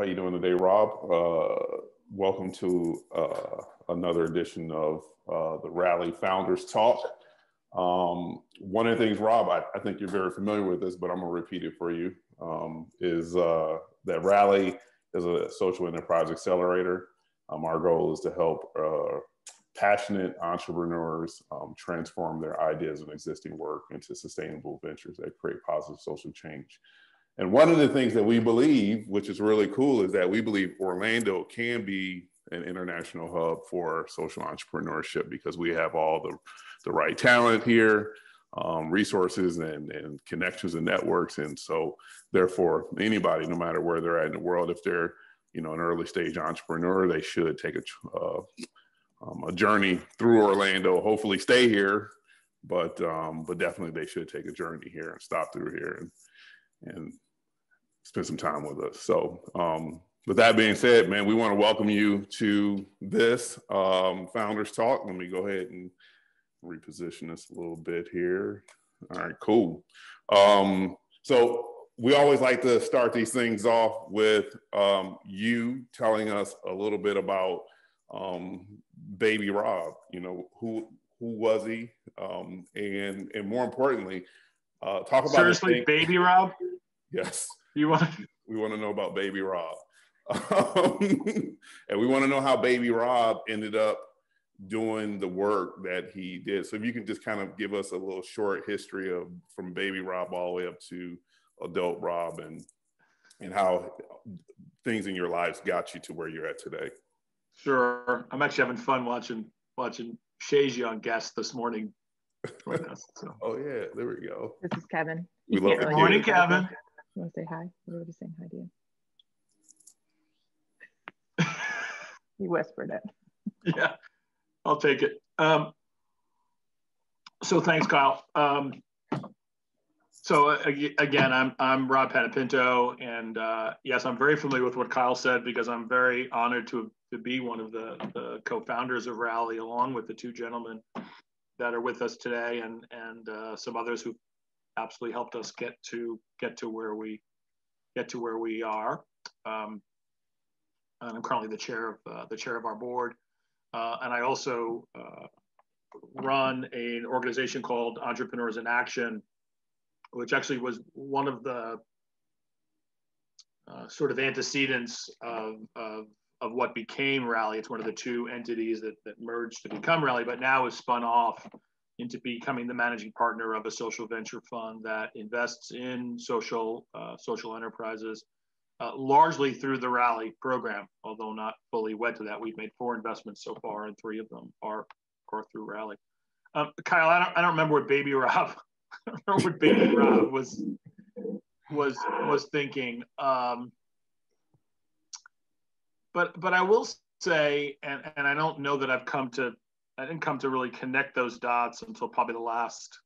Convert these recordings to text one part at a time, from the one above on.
how you doing today, Rob? Uh, welcome to uh, another edition of uh, the Rally Founders Talk. Um, one of the things, Rob, I, I, think you're very familiar with this, but I'm gonna repeat it for you, um, is uh, that Rally is a social enterprise accelerator. Um, our goal is to help uh, passionate entrepreneurs um, transform their ideas and existing work into sustainable ventures that create positive social change. And one of the things that we believe, which is really cool, is that we believe Orlando can be an international hub for social entrepreneurship because we have all the, the right talent here, um, resources and, and connections and networks. And so therefore anybody, no matter where they're at in the world, if they're, you know, an early stage entrepreneur, they should take a, uh, um, a journey through Orlando, hopefully stay here, but, um, but definitely they should take a journey here and stop through here and, and spend some time with us. So, um, with that being said, man, we want to welcome you to this um, Founders Talk. Let me go ahead and reposition this a little bit here. All right, cool. Um, so we always like to start these things off with um, you telling us a little bit about um, Baby Rob. You know, who who was he, um, and and more importantly, uh, talk about seriously, Baby Rob. Yes. You want? We want to know about Baby Rob, um, and we want to know how Baby Rob ended up doing the work that he did. So if you can just kind of give us a little short history of from Baby Rob all the way up to adult Rob, and and how things in your lives got you to where you're at today. Sure, I'm actually having fun watching watching Shay's on guest this morning. Us, so. oh yeah, there we go. This is Kevin. We love Good morning, Kevin. You want to say hi? Everybody's saying hi to you. he whispered it. Yeah, I'll take it. Um, so thanks, Kyle. Um, so uh, again, I'm I'm Rob Panepinto, and uh, yes, I'm very familiar with what Kyle said because I'm very honored to to be one of the, the co-founders of Rally, along with the two gentlemen that are with us today, and and uh, some others who absolutely helped us get to get to where we get to where we are. Um, and I'm currently the chair of uh, the chair of our board, uh, and I also uh, run an organization called Entrepreneurs in Action, which actually was one of the uh, sort of antecedents of, of, of what became Rally. It's one of the two entities that, that merged to become Rally, but now is spun off into becoming the managing partner of a social venture fund that invests in social uh, social enterprises, uh, largely through the Rally program. Although not fully wed to that, we've made four investments so far, and three of them are, are through Rally. Um, Kyle, I don't, I don't remember what Baby Rob, I don't remember what Baby Rob was was was thinking. Um, but but I will say, and, and I don't know that I've come to I didn't come to really connect those dots until probably the last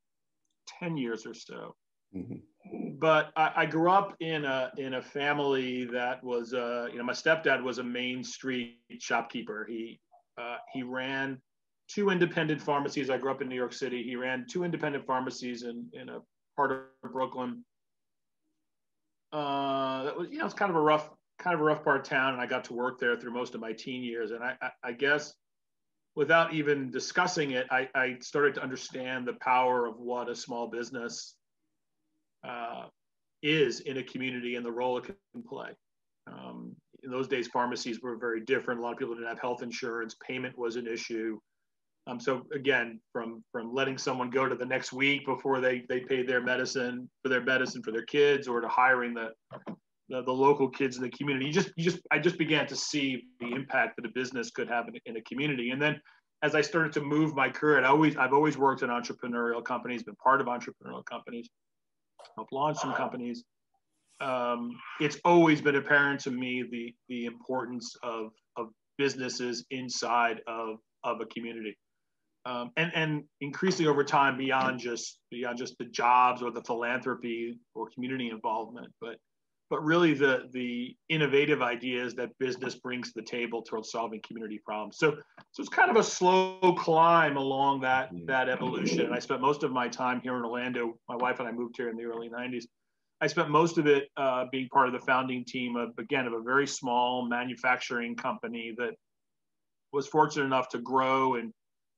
10 years or so. Mm-hmm. But I, I, grew up in a in a family that was, uh, you know, my stepdad was a Main Street shopkeeper. He uh, he ran two independent pharmacies. I grew up in New York City. He ran two independent pharmacies in in a part of Brooklyn. Uh, that was, you know, it's kind of a rough kind of a rough part of town, and I got to work there through most of my teen years. And I, I, I guess without even discussing it, I, I, started to understand the power of what a small business uh, is in a community and the role it can play. Um, in those days, pharmacies were very different. A lot of people didn't have health insurance. Payment was an issue. Um, so again, from from letting someone go to the next week before they they paid their medicine for their medicine for their kids, or to hiring the the, the, local kids in the community. You just, you just, I just began to see the impact that a business could have in, in a community. And then as I started to move my career, I always, I've always worked in entrepreneurial companies, been part of entrepreneurial companies, helped launch some companies. Um, it's always been apparent to me the, the importance of, of businesses inside of, of a community. Um, and, and increasingly over time beyond just beyond just the jobs or the philanthropy or community involvement, but but really the the innovative ideas that business brings to the table towards solving community problems. So so it's kind of a slow climb along that that evolution. And I spent most of my time here in Orlando. My wife and I moved here in the early '90s. I spent most of it uh, being part of the founding team of, again, of a very small manufacturing company that was fortunate enough to grow and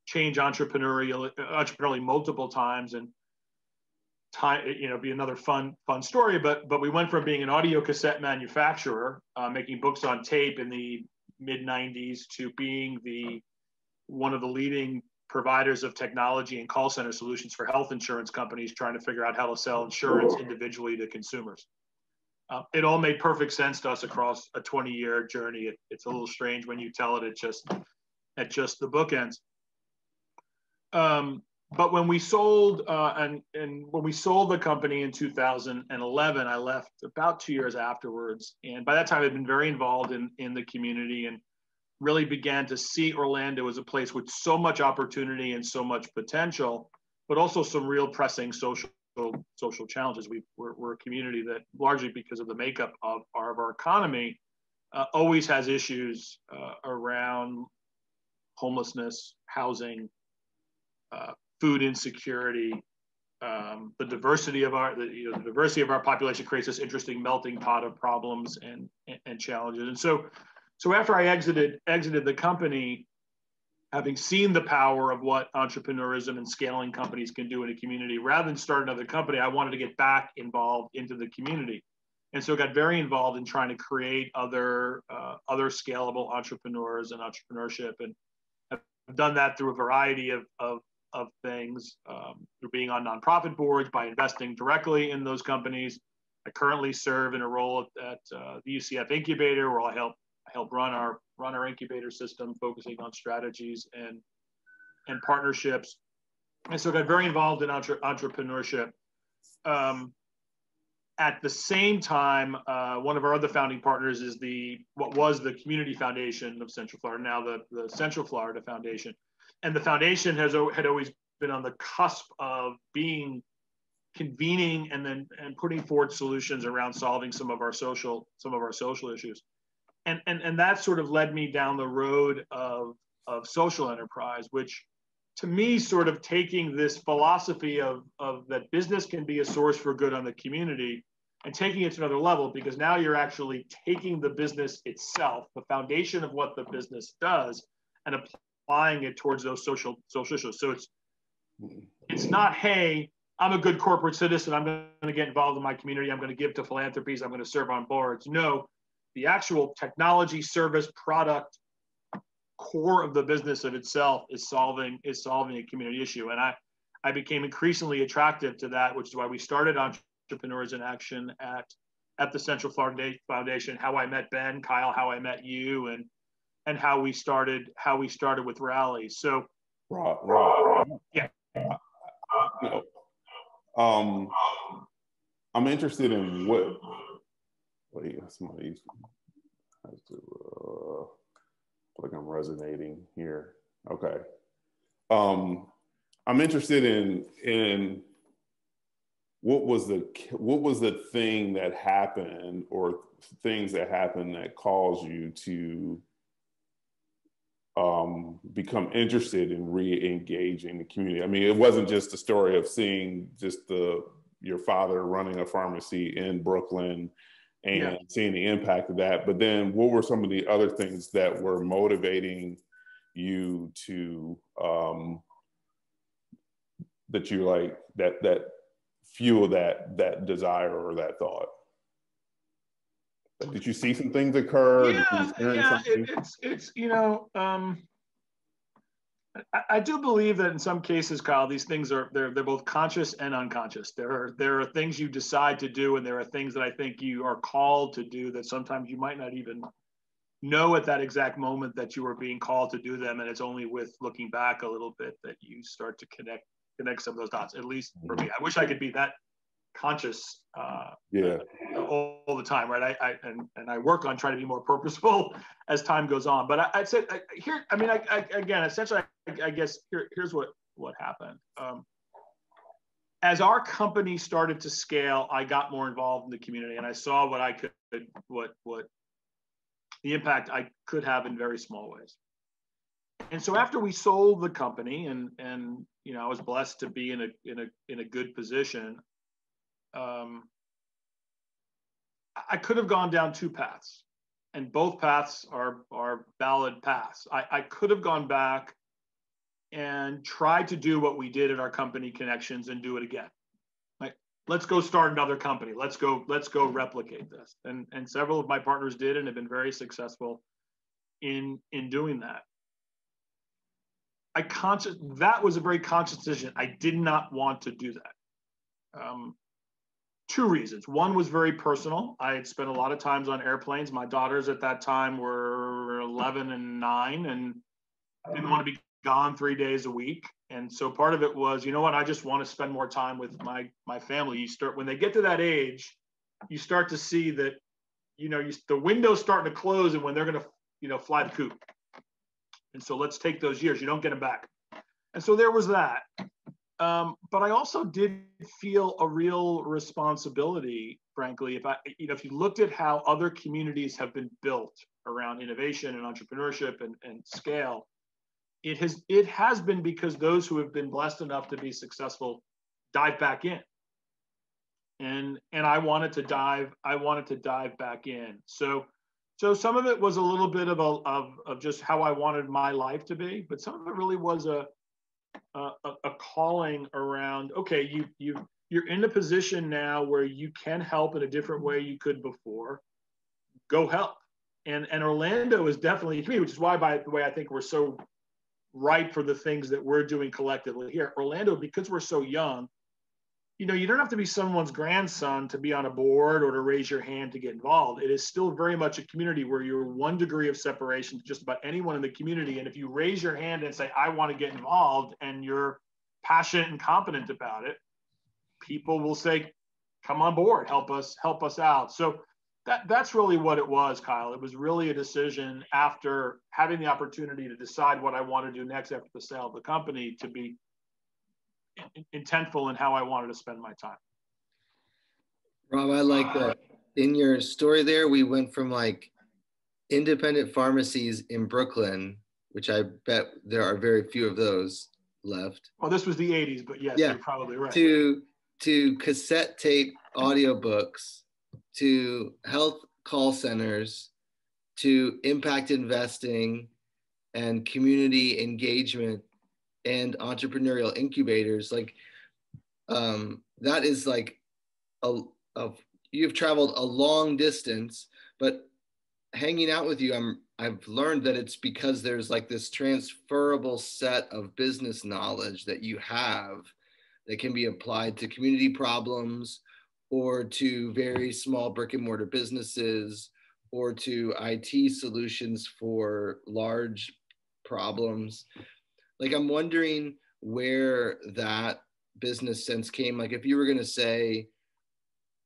change entrepreneurial, entrepreneurially multiple times and time, you know, be another fun, fun story. But, but we went from being an audio cassette manufacturer, uh, making books on tape in the mid 90s to being the one of the leading providers of technology and call center solutions for health insurance companies trying to figure out how to sell insurance individually to consumers. Uh, it all made perfect sense to us across a 20 year journey. It, it's a little strange when you tell it at just at just the bookends. Um, but when we sold uh, and and when we sold the company in 2011, I left about two years afterwards, and by that time I'd been very involved in in the community and really began to see Orlando as a place with so much opportunity and so much potential, but also some real pressing social social challenges. We, we're, we're a community that largely because of the makeup of our, of our economy uh, always has issues uh, around homelessness, housing, uh, food insecurity, um, the diversity of our the, you know, the diversity of our population creates this interesting melting pot of problems and, and, challenges. And so so after I exited exited the company, having seen the power of what entrepreneurism and scaling companies can do in a community, rather than start another company, I wanted to get back involved into the community, and so got very involved in trying to create other uh, other scalable entrepreneurs and entrepreneurship, and have done that through a variety of of, of things, um, through being on nonprofit boards, by investing directly in those companies. I currently serve in a role at, at uh, the UCF Incubator, where I help help run our run our incubator system, focusing on strategies and and partnerships. And so I got very involved in entre- entrepreneurship. Um, at the same time, uh, one of our other founding partners is the what was the Community Foundation of Central Florida, now the, the Central Florida Foundation. And the foundation has had always been on the cusp of being convening and then and putting forward solutions around solving some of our social some of our social issues. And, and, and that sort of led me down the road of, of social enterprise, which to me sort of taking this philosophy of, of that business can be a source for good on the community and taking it to another level because now you're actually taking the business itself, the foundation of what the business does, and applying it towards those social social issues. So it's it's not, hey, I'm a good corporate citizen. I'm going to get involved in my community. I'm going to give to philanthropies. I'm going to serve on boards. No, the actual technology service product core of the business of itself is solving is solving a community issue and i i became increasingly attractive to that which is why we started entrepreneurs in action at at the central florida foundation how i met ben kyle how i met you and and how we started how we started with rallies. so right right yeah um i'm interested in what Wait, somebody has to, uh, like I'm resonating here. Okay. Um, I'm interested in, in what was the, what was the thing that happened or things that happened that caused you to um, become interested in re-engaging the community. I mean, it wasn't just a story of seeing just the your father running a pharmacy in Brooklyn and yeah. seeing the impact of that. But then, what were some of the other things that were motivating you to um, that you like that that fuel that that desire or that thought? Did you see some things occur? Yeah, yeah. It, it's it's you know. Um, I, I, do believe that in some cases, Kyle, these things are they're they're both conscious and unconscious. There are there are things you decide to do, and there are things that I think you are called to do that sometimes you might not even know at that exact moment that you are being called to do them, and it's only with looking back a little bit that you start to connect connect some of those dots. At least for me, I wish I could be that conscious uh, yeah. all, all, the time right? I, I and, and i work on trying to be more purposeful as time goes on. But i, I said I, here i mean I, I again essentially I, I, guess here, here's what what happened. Um, as our company started to scale i got more involved in the community and i saw what i could what what the impact i could have in very small ways. And so after we sold the company and and you know i was blessed to be in a in a in a good position um, I could have gone down two paths, and both paths are are valid paths. I, I could have gone back and tried to do what we did at our company connections and do it again. Like, let's go start another company. Let's go, let's go replicate this. And and several of my partners did and have been very successful in in doing that. I conscious that was a very conscious decision. I did not want to do that. Um, two reasons. One was very personal. I had spent a lot of times on airplanes. My daughters at that time were 11 and 9 and didn't want to be gone 3 days a week. And so part of it was, you know what, I just want to spend more time with my my family. You start when they get to that age, you start to see that you know, you, the window's starting to close and when they're going to, you know, fly the coop. And so let's take those years. You don't get them back. And so there was that. Um, but I also did feel a real responsibility, frankly. If I, you know, if you looked at how other communities have been built around innovation and entrepreneurship and, and scale, it has it has been because those who have been blessed enough to be successful dive back in. And and I wanted to dive, I wanted to dive back in. So so some of it was a little bit of a of, of just how I wanted my life to be, but some of it really was a a, a calling around okay you you you're in a position now where you can help in a different way you could before. Go help. And and orlando is definitely to me which is why by the way i think we're so ripe for the things that we're doing collectively here. Orlando because we're so young you know, you don't have to be someone's grandson to be on a board or to raise your hand to get involved. It is still very much a community where you're one degree of separation to just about anyone in the community. And if you raise your hand and say, I want to get involved, and you're passionate and competent about it, people will say, come on board, help us, help us out. So that, that's really what it was, Kyle. It was really a decision after having the opportunity to decide what I want to do next after the sale of the company to be intentful in how I wanted to spend my time. Rob, I like that. In your story there, we went from like independent pharmacies in Brooklyn, which I bet there are very few of those left. Well, this was the 80s, but yes, yeah. you're probably right. To to cassette tape audiobooks, to health call centers, to impact investing and community engagement and entrepreneurial incubators like um, that is like a, a you've traveled a long distance but hanging out with you i'm i've learned that it's because there's like this transferable set of business knowledge that you have that can be applied to community problems or to very small brick and mortar businesses or to IT solutions for large problems like i'm wondering where that business sense came. Like if you were going to say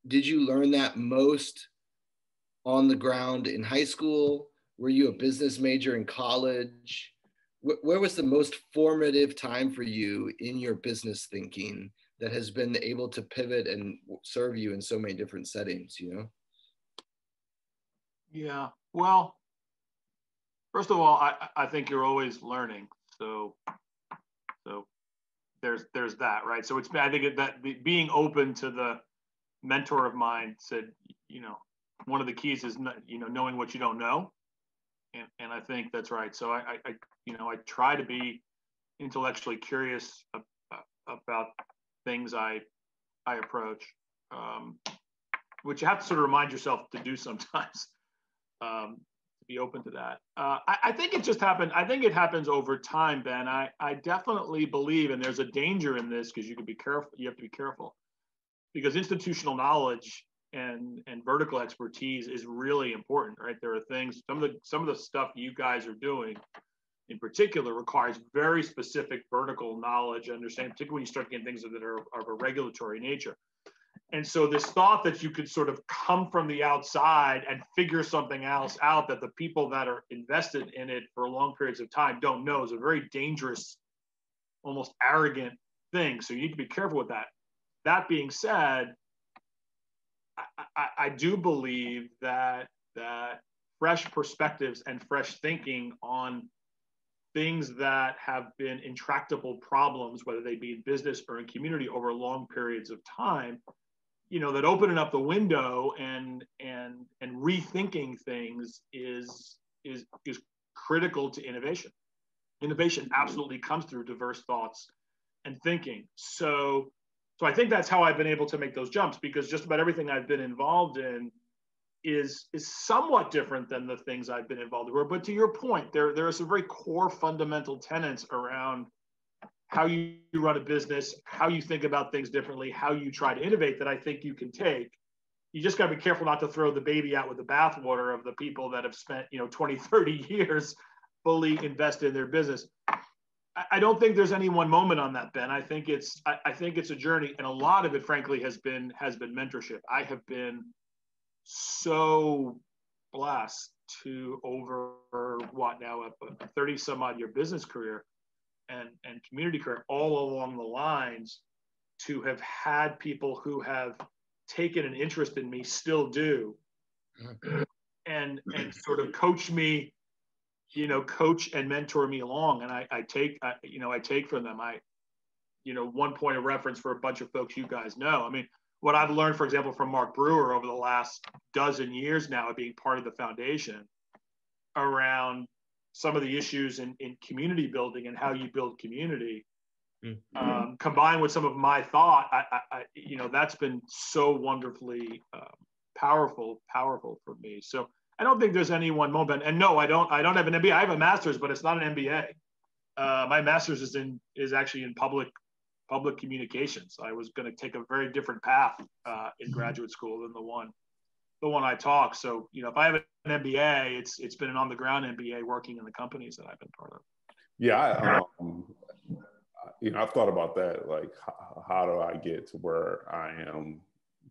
did you learn that most on the ground in high school? Were you a business major in college? Where was the most formative time for you in your business thinking that has been able to pivot and serve you in so many different settings you know? Yeah. Well first of all i, I think you're always learning so, so there's there's that, right? So it's I think that being open to the mentor of mine said, you know, one of the keys is you know knowing what you don't know, and and I think that's right. So I, I you know I try to be intellectually curious about things I I approach, um, which you have to sort of remind yourself to do sometimes. Um, be open to that. Uh, I, I, think it just happened. I think it happens over time, Ben. I, I definitely believe, and there's a danger in this because you can be careful. You have to be careful because institutional knowledge and and vertical expertise is really important, right? There are things. Some of the some of the stuff you guys are doing, in particular, requires very specific vertical knowledge, understanding, particularly when you start getting things that are of a regulatory nature. And so this thought that you could sort of come from the outside and figure something else out that the people that are invested in it for long periods of time don't know is a very dangerous, almost arrogant thing. So you need to be careful with that. That being said, I, I, I do believe that that fresh perspectives and fresh thinking on things that have been intractable problems, whether they be in business or in community over long periods of time, you know that opening up the window and and and rethinking things is is is critical to innovation. Innovation absolutely comes through diverse thoughts and thinking. So so i think that's how i've been able to make those jumps because just about everything i've been involved in is is somewhat different than the things i've been involved in. But to your point there there are some very core fundamental tenets around how you run a business, how you think about things differently, how you try to innovate that I think you can take. You just got to be careful not to throw the baby out with the bathwater of the people that have spent, you know, 20, 30 years fully invested in their business. I don't think there's any one moment on that, Ben. I think it's I, I think it's a journey, and a lot of it, frankly, has been has been mentorship. I have been so blessed to over what now a 30 some odd year business career and, and community care all along the lines to have had people who have taken an interest in me still do. Mm-hmm. And and sort of coach me you know coach and mentor me along. And i, I take I, you know i take from them. I you know one point of reference for a bunch of folks you guys know. I mean what i've learned for example from mark brewer over the last dozen years now of being part of the foundation around some of the issues in, in community building and how you build community mm-hmm. um, combined with some of my thought I, I, I, you know that's been so wonderfully um, powerful powerful for me. So i don't think there's any one moment. And no i don't i don't have an mba i have a master's but it's not an mba uh, my master's is in is actually in public public communications. I was going to take a very different path uh, in mm-hmm. graduate school than the one the one I talk. So, you know, if I have an MBA, it's it's been an on the ground MBA working in the companies that I've been part of. Yeah, I, um, you know, I've thought about that. Like, how, how do I get to where I am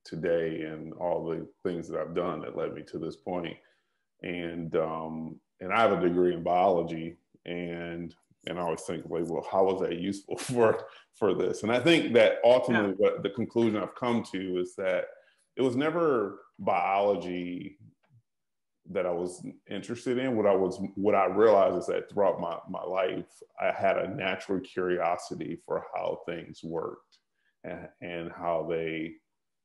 today, and all the things that I've done that led me to this point. And um, and I have a degree in biology, and and I always think, like, well, how was that useful for for this? And I think that ultimately, yeah. what the conclusion I've come to is that it was never biology that I was interested in. What I was, what I realized is that throughout my, my life, I had a natural curiosity for how things worked and, and how they,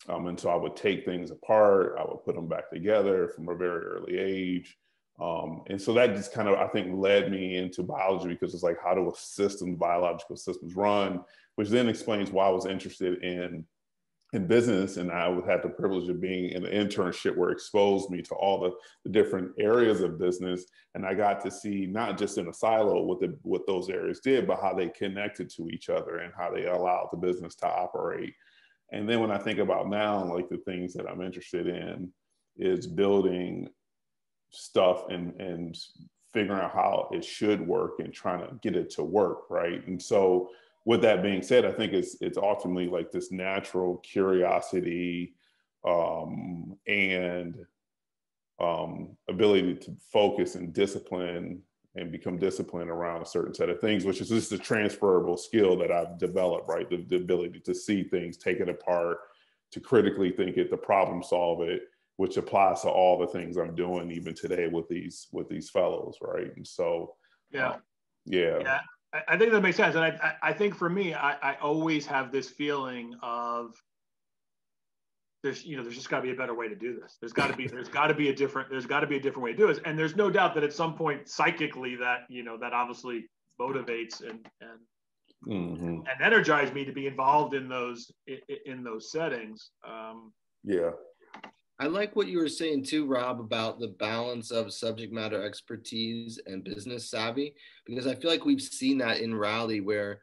um, and so I would take things apart, I would put them back together from a very early age. Um, and so that just kind of, I think, led me into biology because it's like, how do a system, biological systems run, which then explains why I was interested in in business and I had the privilege of being in an internship where exposed me to all the, the, different areas of business. And I got to see not just in a silo what the what those areas did, but how they connected to each other and how they allowed the business to operate. And then when I think about now, like the things that I'm interested in is building stuff and and figuring out how it should work and trying to get it to work, right? And so with that being said, I think it's it's ultimately like this natural curiosity um, and um, ability to focus and discipline and become disciplined around a certain set of things, which is just a transferable skill that I've developed, right? The, the ability to see things, take it apart, to critically think it, to problem solve it, which applies to all the things I'm doing even today with these with these fellows, right? And so, yeah, um, yeah, yeah. I think that makes sense, and I, I think for me, I, I always have this feeling of there's you know there's just got to be a better way to do this. There's got to be there's got to be a different there's got to be a different way to do this, and there's no doubt that at some point psychically that you know that obviously motivates and and mm-hmm. and energize me to be involved in those in, in those settings. Um, yeah, I like what you were saying too, Rob, about the balance of subject matter expertise and business savvy, because I feel like we've seen that in Rally where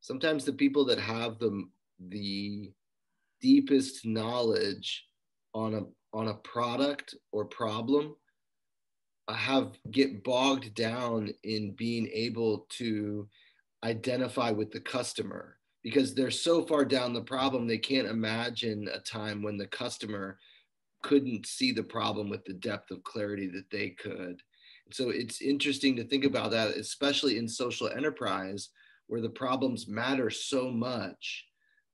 sometimes the people that have the the deepest knowledge on a on a product or problem uh, have get bogged down in being able to identify with the customer because they're so far down the problem they can't imagine a time when the customer couldn't see the problem with the depth of clarity that they could. So it's interesting to think about that, especially in social enterprise where the problems matter so much.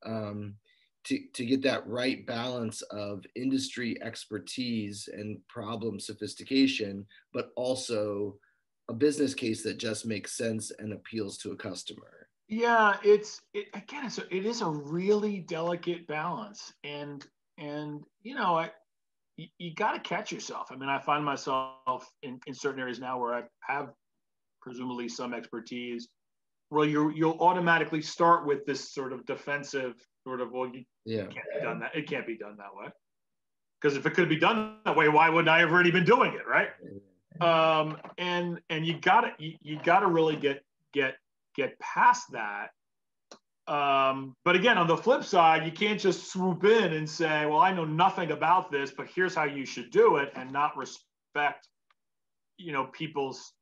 Um, to, to get that right balance of industry expertise and problem sophistication, but also a business case that just makes sense and appeals to a customer. Yeah, it's it, again, a, it is a really delicate balance, and and you know, I you, you got to catch yourself. I mean, I find myself in, in certain areas now where I have presumably some expertise. Well, you you'll automatically start with this sort of defensive sort of well, you Yeah. can't be done that. It can't be done that way. Because if it could be done that way, why wouldn't I have already been doing it, right? Um, and and you gotta you, you gotta really get get get past that. Um, but again, on the flip side, you can't just swoop in and say, "Well, I know nothing about this, but here's how you should do it," and not respect, you know, people's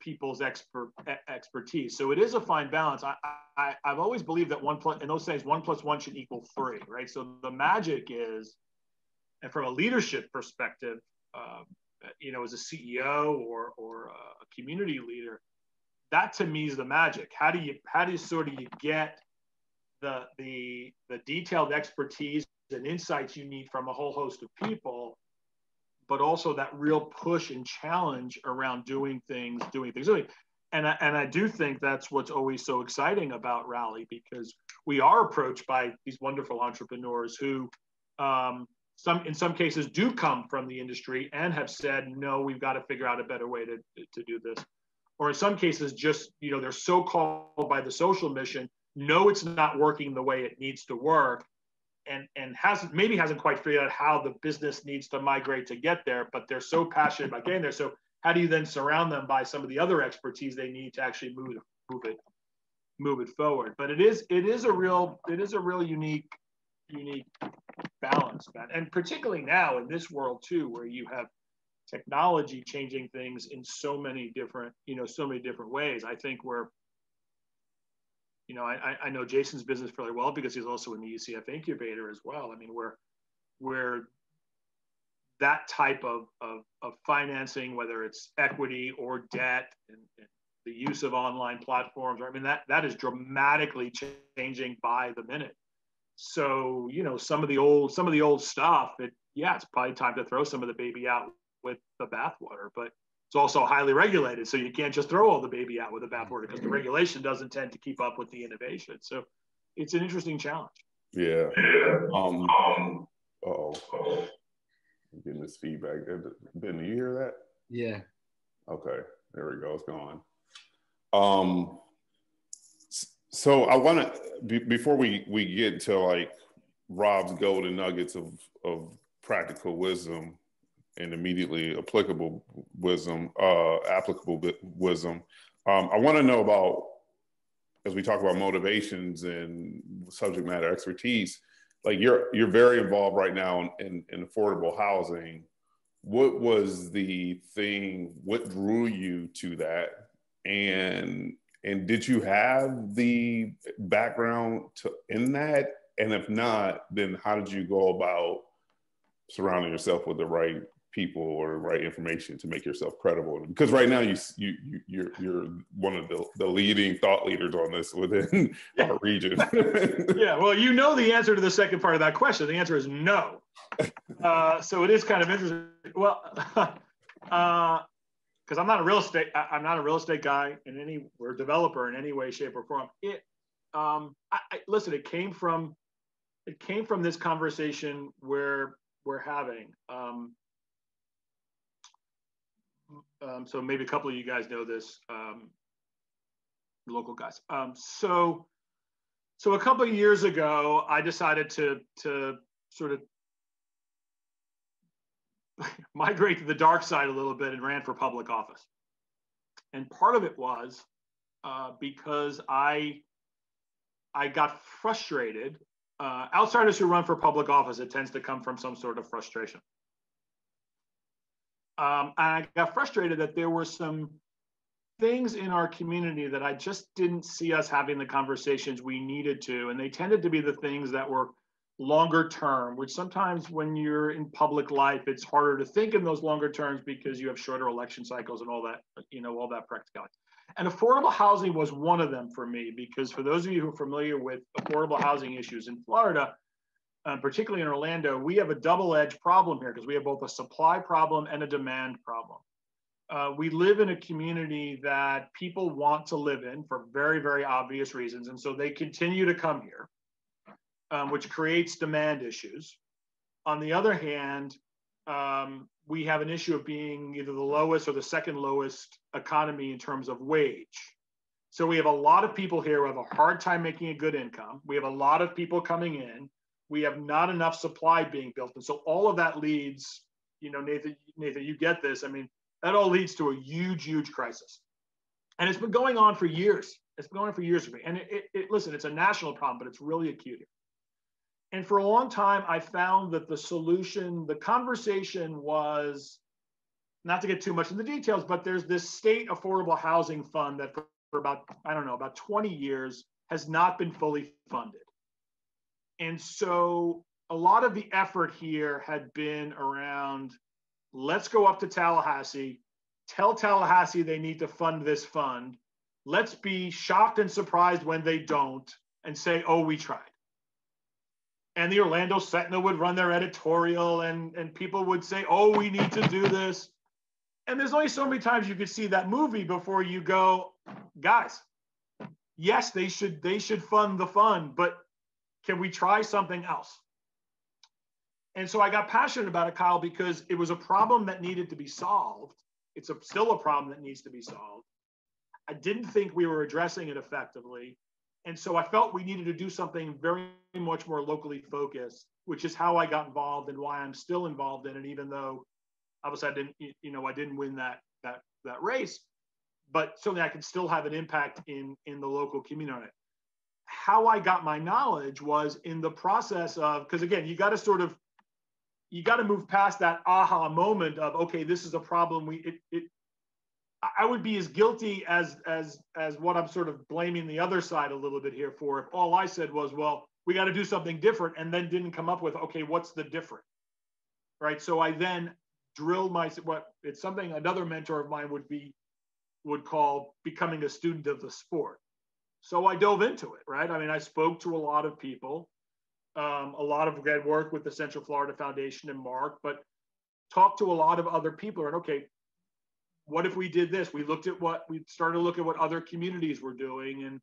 people's expert expertise. So it is a fine balance. I, I I've always believed that one plus in those things, one plus one should equal three, right? So the magic is, and from a leadership perspective, um, you know, as a CEO or or a community leader, that to me is the magic. How do you how do you sort of you get the the the detailed expertise and insights you need from a whole host of people, but also that real push and challenge around doing things, doing things, doing. And I, and I do think that's what's always so exciting about Rally because we are approached by these wonderful entrepreneurs who, um, some in some cases do come from the industry and have said no we've got to figure out a better way to, to do this or in some cases just you know they're so called by the social mission know it's not working the way it needs to work. And and hasn't maybe hasn't quite figured out how the business needs to migrate to get there but they're so passionate about getting there. So how do you then surround them by some of the other expertise they need to actually move move it move it forward? But it is it is a real it is a real unique unique balance and particularly now in this world too where you have technology changing things in so many different you know so many different ways. I think we're you know i i know jason's business fairly well because he's also in the ucf incubator as well. I mean we're where that type of, of, of financing whether it's equity or debt and, and the use of online platforms i mean that that is dramatically changing by the minute. So you know some of the old some of the old stuff it yeah it's probably time to throw some of the baby out with the bathwater but it's also highly regulated so you can't just throw all the baby out with the bathwater because the regulation doesn't tend to keep up with the innovation so it's an interesting challenge Yeah. Um. um oh. Getting this feedback. Ben, do you hear that? Yeah. Okay. There we go. It's gone. Um. So I want to be, before we we get to like Rob's golden nuggets of of practical wisdom and immediately applicable wisdom, uh, applicable wisdom. Um, I want to know about as we talk about motivations and subject matter expertise. Like you're you're very involved right now in, in, in affordable housing. What was the thing? What drew you to that? And and did you have the background to in that? And if not, then how did you go about surrounding yourself with the right people or right information to make yourself credible? Because right now you you you're you're one of the, the leading thought leaders on this within Yeah. our region. yeah, well, you know the answer to the second part of that question. The answer is no. Uh, so it is kind of interesting. Well, because I'm not a real estate, I, I'm not a real estate guy in any or developer in any way, shape, or form. It, um, I, I, listen, it came from, it came from this conversation where we're having. Um, um, so maybe a couple of you guys know this, um, local guys. Um, so so a couple of years ago, I decided to to sort of migrate to the dark side a little bit and ran for public office. And part of it was uh, because I I got frustrated. Uh, outsiders who run for public office, it tends to come from some sort of frustration. Um, and I got frustrated that there were some things in our community that I just didn't see us having the conversations we needed to. And they tended to be the things that were longer term, which sometimes when you're in public life, it's harder to think in those longer terms because you have shorter election cycles and all that, you know, all that practicality. And affordable housing was one of them for me because for those of you who are familiar with affordable housing issues in Florida, um, particularly in Orlando, we have a double-edged problem here because we have both a supply problem and a demand problem. Uh, we live in a community that people want to live in for very, very obvious reasons. And so they continue to come here, um, which creates demand issues. On the other hand, um, we have an issue of being either the lowest or the second lowest economy in terms of wage. So we have a lot of people here who have a hard time making a good income. We have a lot of people coming in. We have not enough supply being built. And so all of that leads, you know, Nathan, Nathan, you get this. I mean, that all leads to a huge, huge crisis. And it's been going on for years. It's been going on for years. And it, it, it, listen, it's a national problem, but it's really acute here. And for a long time, I found that the solution, the conversation was not to get too much in the details, but there's this state affordable housing fund that for about, I don't know, about 20 years has not been fully funded. And so a lot of the effort here had been around let's go up to Tallahassee, tell Tallahassee they need to fund this fund. Let's be shocked and surprised when they don't and say, oh, we tried. And the Orlando Sentinel would run their editorial and, and people would say, oh, we need to do this. And there's only so many times you could see that movie before you go, guys, yes, they should they should fund the fund, but can we try something else? And so I got passionate about it, Kyle, because it was a problem that needed to be solved. It's a, still a problem that needs to be solved. I didn't think we were addressing it effectively. And so I felt we needed to do something very much more locally focused, which is how I got involved and why I'm still involved in it, even though obviously I didn't, you know, I didn't win that that that race, but certainly I can still have an impact in in the local community. How I got my knowledge was in the process of because again, you got to sort of you got to move past that aha moment of okay this is a problem we it, it i would be as guilty as as as what i'm sort of blaming the other side a little bit here for if all i said was well we got to do something different and then didn't come up with okay what's the different right so i then drilled my what it's something another mentor of mine would be would call becoming a student of the sport so i dove into it right i mean i spoke to a lot of people um, a lot of had work with the Central Florida Foundation and Mark, but talked to a lot of other people. And okay, what if we did this? We looked at what we started to look at what other communities were doing, and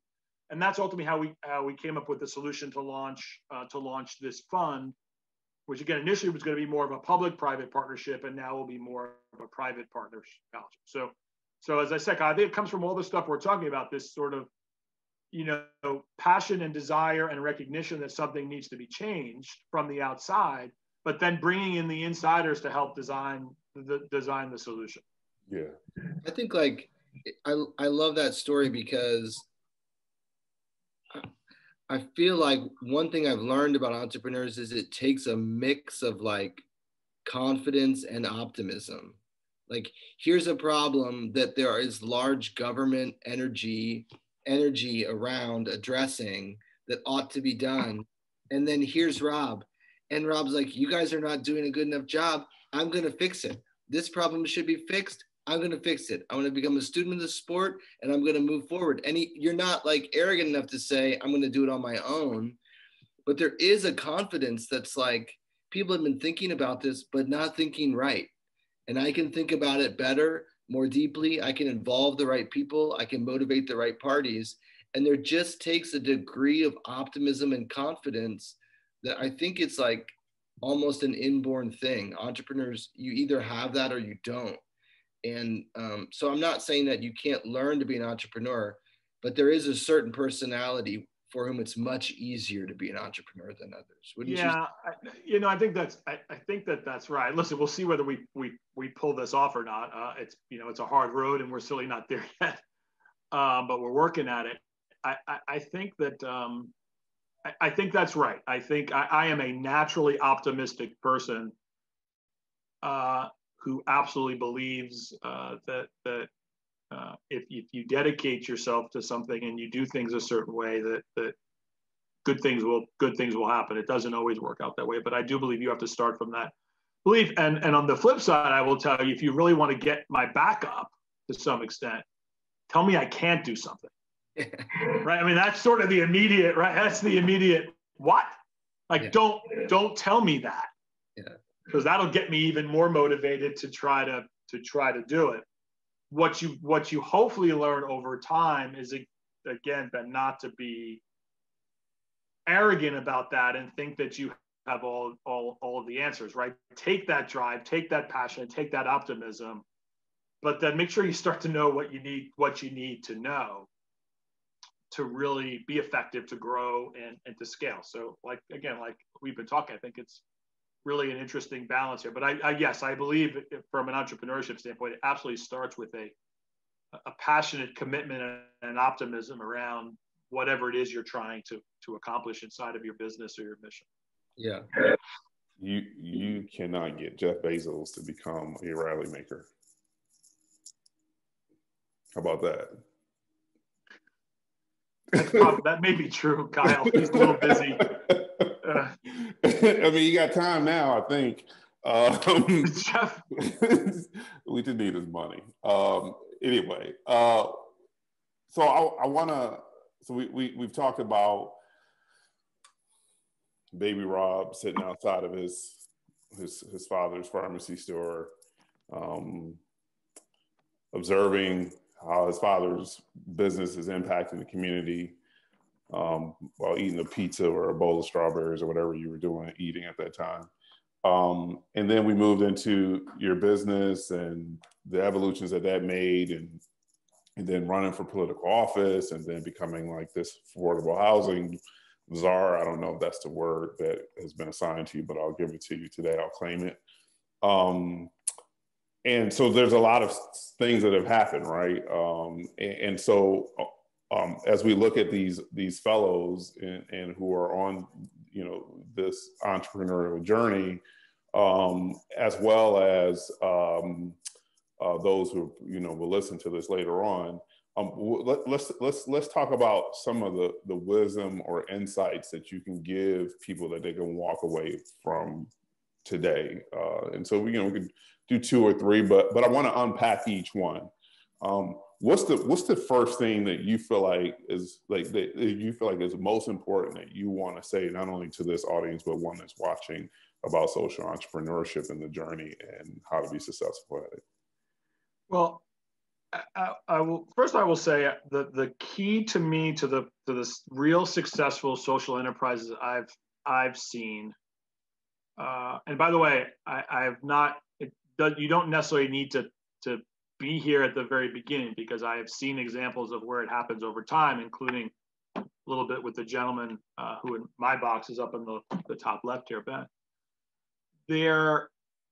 and that's ultimately how we how we came up with the solution to launch uh, to launch this fund, which again initially was going to be more of a public-private partnership, and now will be more of a private partnership. So, so as I said, I think it comes from all the stuff we're talking about. This sort of you know, passion and desire and recognition that something needs to be changed from the outside, but then bringing in the insiders to help design the design the solution. Yeah, I think like I I love that story because I feel like one thing I've learned about entrepreneurs is it takes a mix of like confidence and optimism. Like here's a problem that there is large government energy energy around addressing that ought to be done. And then here's Rob. And Rob's like, You guys are not doing a good enough job. I'm going to fix it. This problem should be fixed. I'm going to fix it. I'm going to become a student of the sport and I'm going to move forward. And he, you're not like arrogant enough to say, I'm going to do it on my own. But there is a confidence that's like, people have been thinking about this, but not thinking right. And I can think about it better more deeply. I can involve the right people. I can motivate the right parties. And there just takes a degree of optimism and confidence that I think it's like almost an inborn thing. Entrepreneurs, you either have that or you don't. And um, so I'm not saying that you can't learn to be an entrepreneur, but there is a certain personality for whom it's much easier to be an entrepreneur than others. Wouldn't yeah, you? I, you know, I think that's I, I, think that that's right. Listen, we'll see whether we we we pull this off or not. Uh, it's you know it's a hard road, and we're certainly not there yet, um, but we're working at it. I I, I think that um, I, I, think that's right. I think I, am a naturally optimistic person uh, who absolutely believes uh, that that uh, if, if you dedicate yourself to something and you do things a certain way that that good things will good things will happen. It doesn't always work out that way but i do believe you have to start from that belief. And and on the flip side i will tell you if you really want to get my back up to some extent tell me i can't do something. Right? I mean that's sort of the immediate right? That's the immediate what? Like yeah. don't don't tell me that. Yeah. Because that'll get me even more motivated to try to to try to do it what you what you hopefully learn over time is again that not to be arrogant about that and think that you have all all all of the answers, right? Take that drive, take that passion, take that optimism, but then make sure you start to know what you need what you need to know to really be effective to grow and, and to scale so like again like we've been talking i think it's really an interesting balance here but i, I yes i believe from an entrepreneurship standpoint it absolutely starts with a a passionate commitment and optimism around whatever it is you're trying to to accomplish inside of your business or your mission yeah you you cannot get jeff bezos to become a rally maker how about that? Probably, that may be true, Kyle. He's a little busy. Uh, I mean, you got time now, I think. Um, we just need his money. Um, anyway, uh, so I, I want to. So we, we we've talked about baby Rob sitting outside of his his his father's pharmacy store, um, observing how his father's business is impacting the community um, while eating a pizza or a bowl of strawberries or whatever you were doing eating at that time. Um, and then we moved into your business and the evolutions that that made and and then running for political office and then becoming like this affordable housing czar. I don't know if that's the word that has been assigned to you, but I'll give it to you today. I'll claim it. Um, and so there's a lot of things that have happened, right? Um, and, and, so um, as we look at these these fellows and, and, who are on, you know, this entrepreneurial journey, um, as well as um, uh, those who you know will listen to this later on. Um, let, us let's, let's let's talk about some of the the wisdom or insights that you can give people that they can walk away from today. Uh, and so we you know we could do two or three, but but I want to unpack each one. Um, what's the what's the first thing that you feel like is like that you feel like is most important that you want to say not only to this audience but one that's watching about social entrepreneurship and the journey and how to be successful at it? Well, I, I, will first. I will say the the key to me to the to the real successful social enterprises I've I've seen. Uh, and by the way, I, I have not Does, you don't necessarily need to to be here at the very beginning because I have seen examples of where it happens over time, including a little bit with the gentleman uh, who in my box is up in the, the top left here, Ben. They're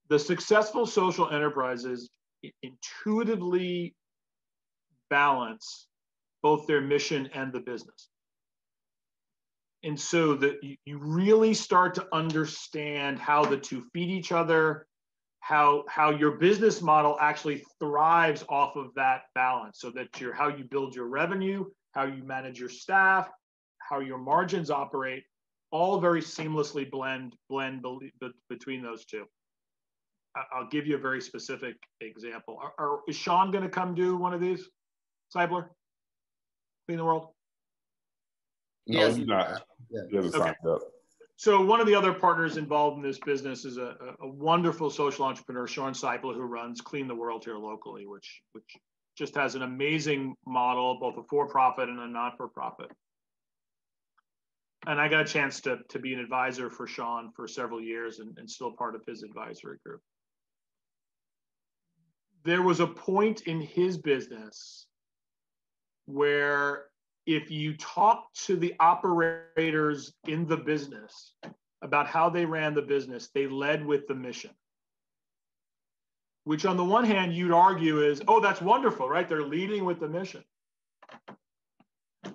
the successful social enterprises intuitively balance both their mission and the business. And so that you really start to understand how the two feed each other, how how your business model actually thrives off of that balance. So that your how you build your revenue how you manage your staff how your margins operate all very seamlessly blend blend between those two. I'll give you a very specific example. Are, are, is sean going to come do one of these Seipler? clean the world? No he's not. yeah. he hasn't okay. signed up so one of the other partners involved in this business is a, a wonderful social entrepreneur, Sean Seipler, who runs Clean the World here locally, which which just has an amazing model, both a for-profit and a not-for-profit. And I got a chance to, to be an advisor for Sean for several years and, and still part of his advisory group. There was a point in his business where if you talk to the operators in the business about how they ran the business, they led with the mission. Which, on the one hand, you'd argue is, oh, that's wonderful, right? They're leading with the mission.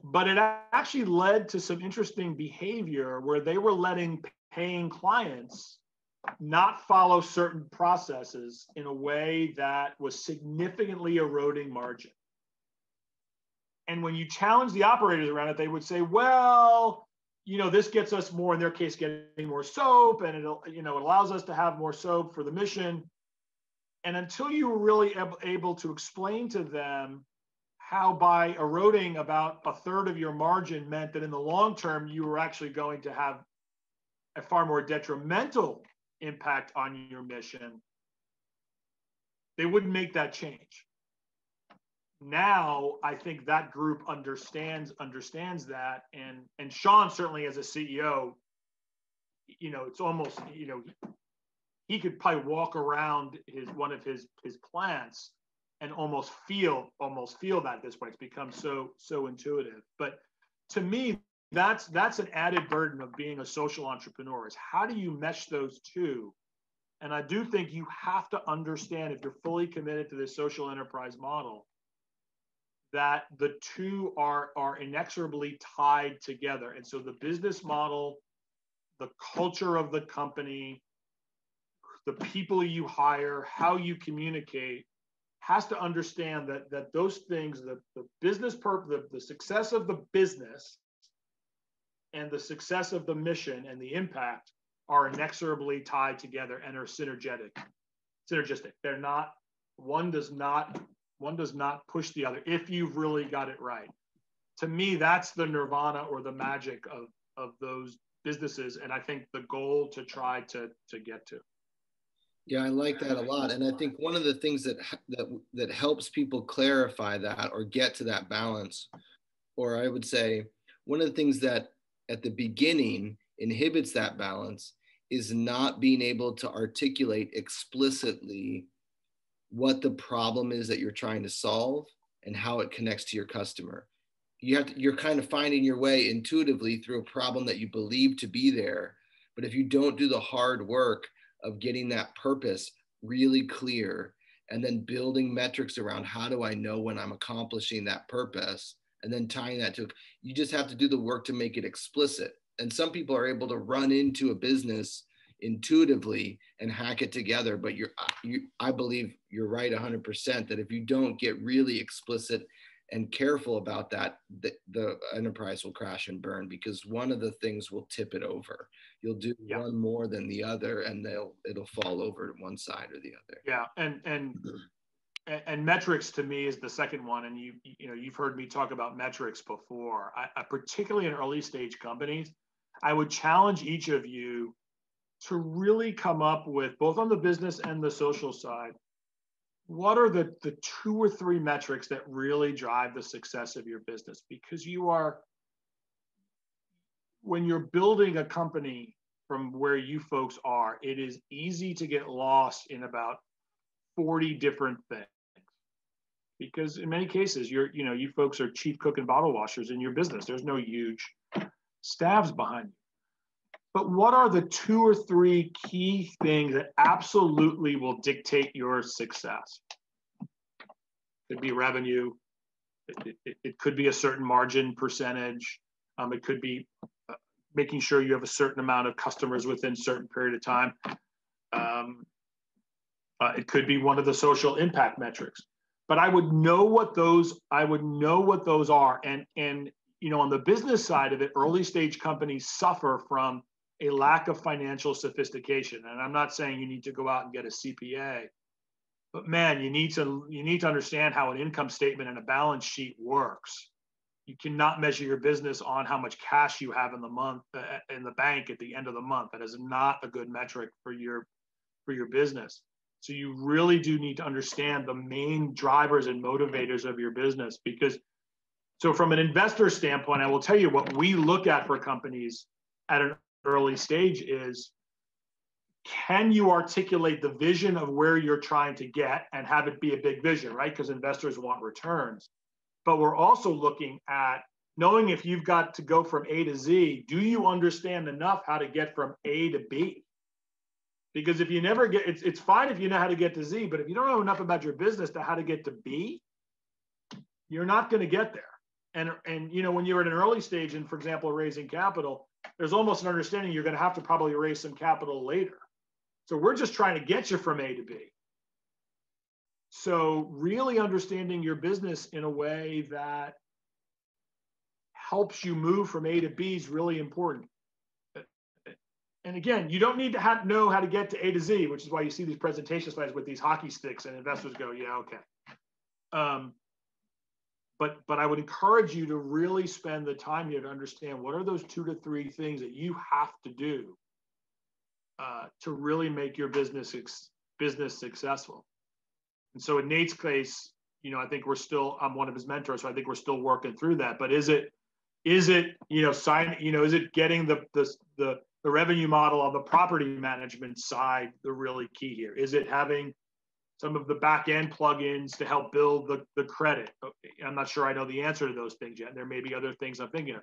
But it actually led to some interesting behavior where they were letting paying clients not follow certain processes in a way that was significantly eroding margin. And when you challenge the operators around it, they would say, well, you know, this gets us more, in their case, getting more soap, and it'll, you know, it allows us to have more soap for the mission. And until you were really able to explain to them how by eroding about a third of your margin meant that in the long term, you were actually going to have a far more detrimental impact on your mission, they wouldn't make that change now I think that group understands understands that, and and Sean certainly as a CEO you know, it's almost, you know, he could probably walk around his one of his his plants and almost feel almost feel that at this point. It's become so so intuitive. But to me, that's that's an added burden of being a social entrepreneur is how do you mesh those two and i do think you have to understand if you're fully committed to this social enterprise model that the two are are inexorably tied together. And so the business model the culture of the company the people you hire how you communicate has to understand that that those things the, the business per the, the success of the business and the success of the mission and the impact are inexorably tied together and are synergetic synergistic. They're not one does not one does not push the other if you've really got it right. To me that's the nirvana or the magic of of those businesses and i think the goal to try to to get to. Yeah i like that a lot and i think one of the things that that that helps people clarify that or get to that balance or i would say one of the things that at the beginning inhibits that balance is not being able to articulate explicitly what the problem is that you're trying to solve and how it connects to your customer. You have to, you're kind of finding your way intuitively through a problem that you believe to be there. But if you don't do the hard work of getting that purpose really clear and then building metrics around how do I know when I'm accomplishing that purpose, and then tying that to you just have to do the work to make it explicit and some people are able to run into a business intuitively and hack it together. But you're uh, you, i believe you're right 100% that if you don't get really explicit and careful about that the, the enterprise will crash and burn because one of the things will tip it over. You'll do yeah. one more than the other and they'll it'll fall over to one side or the other. Yeah and and mm-hmm. and, and, metrics to me is the second one. And you you know you've heard me talk about metrics before. I, I, particularly in early stage companies i would challenge each of you to really come up with both on the business and the social side what are the the two or three metrics that really drive the success of your business? Because you are when you're building a company from where you folks are it is easy to get lost in about 40 different things. Because in many cases you're you know you folks are chief cook and bottle washers in your business. There's no huge staffs behind you but what are the two or three key things that absolutely will dictate your success? It could be revenue. It, it, it could be a certain margin percentage. Um, it could be uh, making sure you have a certain amount of customers within a certain period of time. Um, uh, it could be one of the social impact metrics. But I would know what those I would know what those are. And and you know, on the business side of it, early stage companies suffer from a lack of financial sophistication. And I'm not saying you need to go out and get a CPA, but man, you need to you need to understand how an income statement and a balance sheet works. You cannot measure your business on how much cash you have in the month uh, in the bank at the end of the month. That is not a good metric for your for your business. So you really do need to understand the main drivers and motivators of your business because so from an investor standpoint, I will tell you what we look at for companies at an early stage is can you articulate the vision of where you're trying to get and have it be a big vision, right? Because investors want returns. But we're also looking at knowing if you've got to go from A to Z, do you understand enough how to get from A to B? Because if you never get, it's, it's fine if you know how to get to Z, but if you don't know enough about your business to how to get to B, you're not going to get there. And, and, you know, when you're at an early stage and for example, raising capital, there's almost an understanding you're going to have to probably raise some capital later. So we're just trying to get you from A to B. So really understanding your business in a way that helps you move from A to B is really important and again, you don't need to have, know how to get to A to Z, which is why you see these presentation slides with these hockey sticks, and investors go, "Yeah, okay." Um, but but I would encourage you to really spend the time here to understand what are those two to three things that you have to do uh, to really make your business business successful. And so in Nate's case, you know, I think we're still I'm one of his mentors, so I think we're still working through that. But is it is it you know sign you know is it getting the the the the revenue model on the property management side the really key here? Is it having some of the back end plugins to help build the, the credit? I'm not sure I know the answer to those things yet. There may be other things I'm thinking of.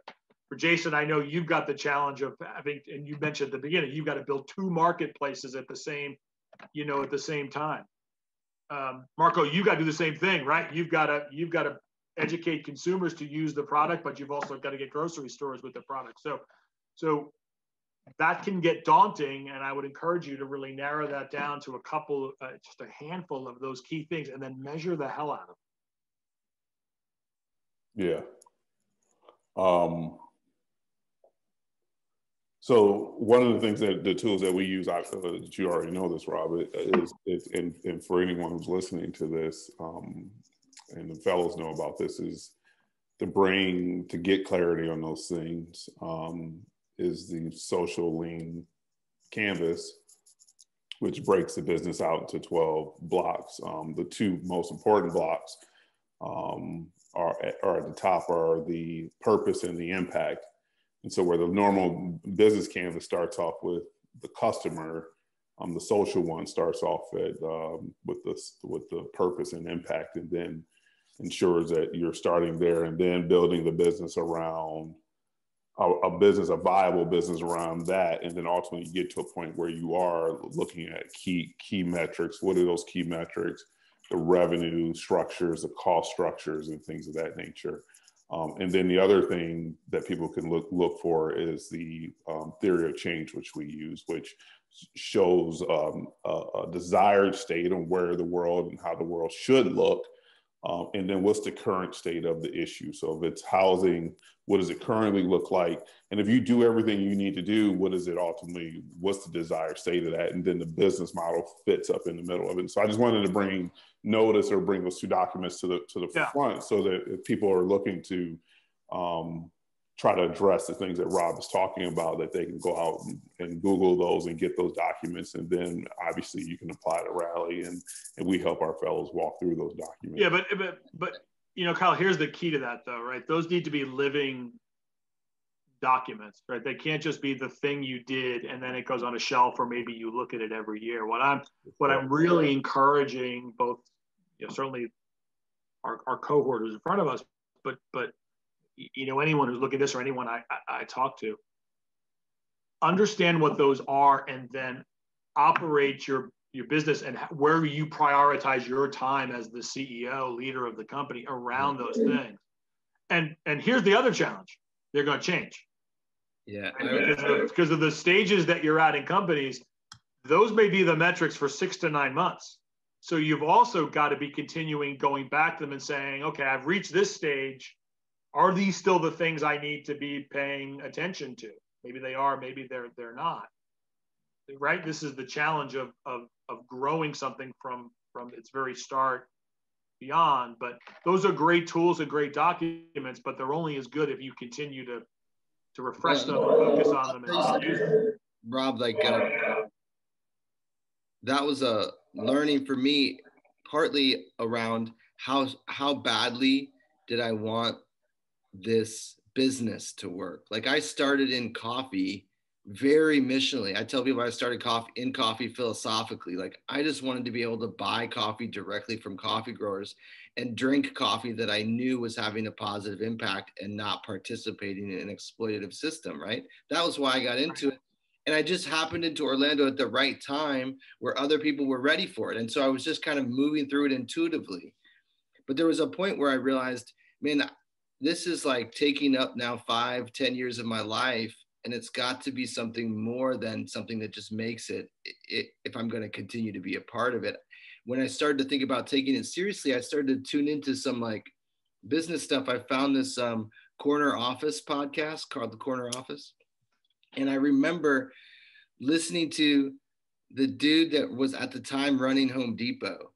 For Jason, I know you've got the challenge of having, and you mentioned at the beginning, you've got to build two marketplaces at the same, you know, at the same time. Um, Marco, you got to do the same thing, right? You've got to you've got to educate consumers to use the product, but you've also got to get grocery stores with the product. So, so that can get daunting, and I would encourage you to really narrow that down to a couple, uh, just a handful of those key things, and then measure the hell out of them. Yeah. Um, so one of the things that the tools that we use, uh, that you already know this, Rob, is, is and, and for anyone who's listening to this, um, and the fellows know about this, is the brain to get clarity on those things um, is the social lean canvas, which breaks the business out into 12 blocks. Um, the two most important blocks um, are, are at the top are the purpose and the impact. And so where the normal business canvas starts off with the customer, um, the social one starts off at um, with the with the purpose and impact, and then ensures that you're starting there and then building the business around a, a, business, a viable business around that, and then ultimately you get to a point where you are looking at key key metrics. What are those key metrics? The revenue structures, the cost structures, and things of that nature. Um, and then the other thing that people can look look for is the um, theory of change, which we use, which shows um, a, a, desired state on where the world and how the world should look, um, and then what's the current state of the issue? So if it's housing, what does it currently look like? And if you do everything you need to do, what is it ultimately? What's the desired state of that? And then the business model fits up in the middle of it. So I just wanted to bring notice or bring those two documents to the to the yeah. front so that if people are looking to um, try to address the things that Rob is talking about, that they can go out and, and, Google those and get those documents. And then obviously you can apply to Rally and, and we help our fellows walk through those documents. Yeah, but, but, but, you know, Kyle, here's the key to that though, right? Those need to be living documents, right? They can't just be the thing you did and then it goes on a shelf or maybe you look at it every year. What I'm, what I'm really encouraging both, you know, certainly our, our cohort who's in front of us, but, but you know anyone who's looking at this or anyone I, I, I talk to understand what those are and then operate your your business and where you prioritize your time as the CEO leader of the company around those mm-hmm. things. And and here's the other challenge. They're going to change. Yeah. Because of, because of the stages that you're at in companies those may be the metrics for six to nine months. So you've also got to be continuing going back to them and saying okay i've reached this stage are these still the things I need to be paying attention to? Maybe they are, maybe they're they're not. Right? This is the challenge of of of growing something from from its very start beyond. But those are great tools and great documents, but they're only as good if you continue to to refresh them and focus on them and use them. Rob, like uh, that was a learning for me, partly around how how badly did I want this business to work. Like I started in coffee very missionally. I tell people I started coffee in coffee philosophically. Like I just wanted to be able to buy coffee directly from coffee growers and drink coffee that I knew was having a positive impact and not participating in an exploitative system, right? That was why I got into it. And I just happened into Orlando at the right time where other people were ready for it. And so I was just kind of moving through it intuitively. But there was a point where I realized, man, this is like taking up now five, ten years of my life. And it's got to be something more than something that just makes it, it if I'm going to continue to be a part of it. When I started to think about taking it seriously, I started to tune into some like business stuff. I found this um, Corner Office podcast called The Corner Office. And I remember listening to the dude that was at the time running Home Depot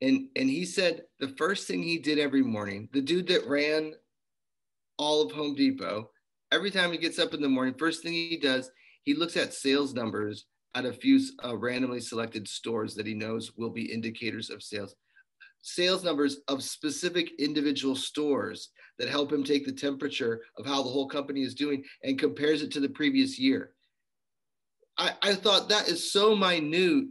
and and he said the first thing he did every morning the dude that ran all of home depot every time he gets up in the morning first thing he does he looks at sales numbers at a few uh, randomly selected stores that he knows will be indicators of sales. Sales numbers of specific individual stores that help him take the temperature of how the whole company is doing and compares it to the previous year. I, I thought that is so minute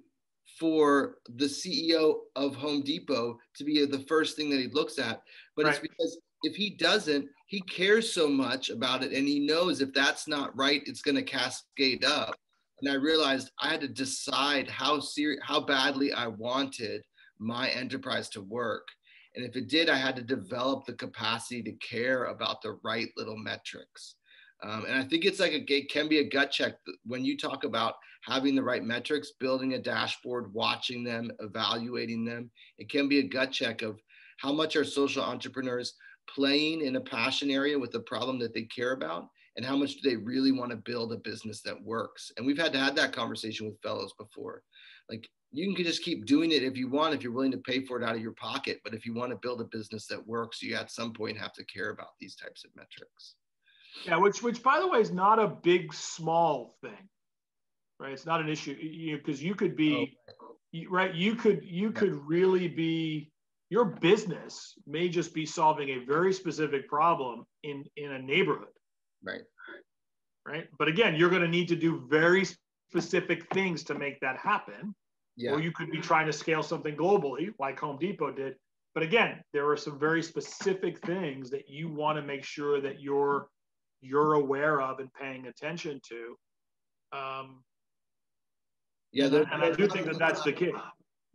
for the CEO of Home Depot to be the first thing that he looks at. But right. it's because if he doesn't, he cares so much about it and he knows if that's not right, it's going to cascade up. And I realized I had to decide how serious, how badly I wanted my enterprise to work. And if it did, I had to develop the capacity to care about the right little metrics. Um, and I think it's like a, it can be a gut check when you talk about having the right metrics, building a dashboard, watching them, evaluating them. It can be a gut check of how much are social entrepreneurs playing in a passion area with a problem that they care about, and how much do they really want to build a business that works. And we've had to have that conversation with fellows before. Like you can just keep doing it if you want, if you're willing to pay for it out of your pocket. But if you want to build a business that works, you at some point have to care about these types of metrics. Yeah, which which by the way is not a big small thing, right? It's not an issue because you, you, could be oh. right. You could you could really be your business may just be solving a very specific problem in in a neighborhood. Right. Right. But again, you're going to need to do very specific things to make that happen. Yeah. Or you could be trying to scale something globally, like Home Depot did. But again, there are some very specific things that you want to make sure that you're you're aware of and paying attention to. Um, yeah, and, and I do think that that's the key.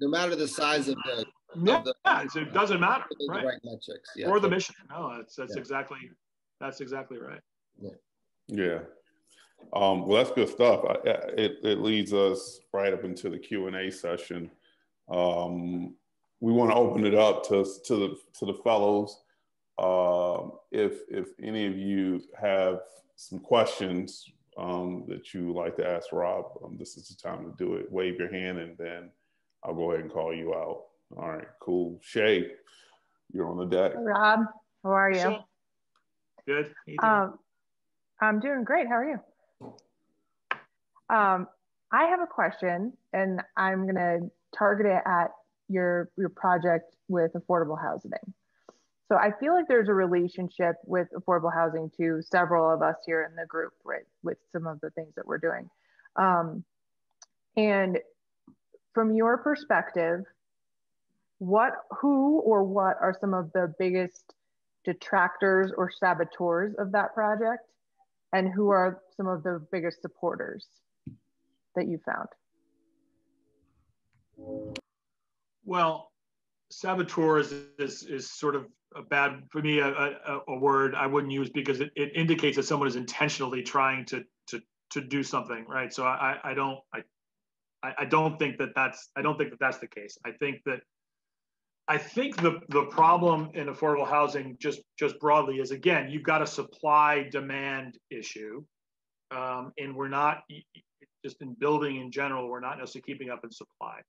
No matter the size of the, yeah, of the, it doesn't matter, right? right metrics, yeah, or the mission. No, that's that's yeah. exactly that's exactly right. Yeah. Yeah. Um, well, that's good stuff. I, it, it leads us right up into the Q and A session. Um, we want to open it up to to the to the fellows. Um, if if any of you have some questions um, that you would like to ask Rob, um, this is the time to do it. Wave your hand, and then I'll go ahead and call you out. All right, cool. Shay, you're on the deck. Rob, how are you? Good. Um, I'm doing great. How are you? Um, I have a question, and I'm going to target it at your your project with affordable housing. So I feel like there's a relationship with affordable housing to several of us here in the group, right, with some of the things that we're doing. Um, and from your perspective, what, who, or what are some of the biggest detractors or saboteurs of that project, and who are some of the biggest supporters that you found? Well, saboteurs is, is sort of a bad for me a, a, a, word I wouldn't use because it, it indicates that someone is intentionally trying to to to do something right? So I I don't I I don't think that that's I don't think that that's the case. I think that I think the the problem in affordable housing just just broadly is again you've got a supply demand issue um, and we're not just in building in general we're not necessarily keeping up in supply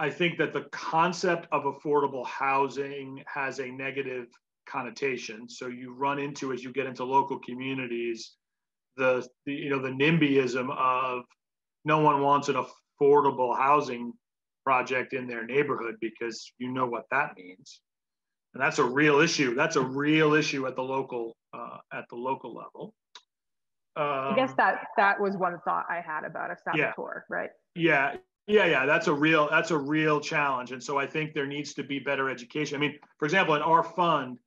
I think that the concept of affordable housing has a negative connotation. So you run into as you get into local communities, the, the you know the NIMBYism of no one wants an affordable housing project in their neighborhood because you know what that means, and that's a real issue. That's a real issue at the local uh, at the local level. Um, I guess um, that that was one thought I had about a saboteur, yeah. right? Yeah, yeah, yeah, that's a real that's a real challenge, and so I think there needs to be better education. I mean, for example, in our fund,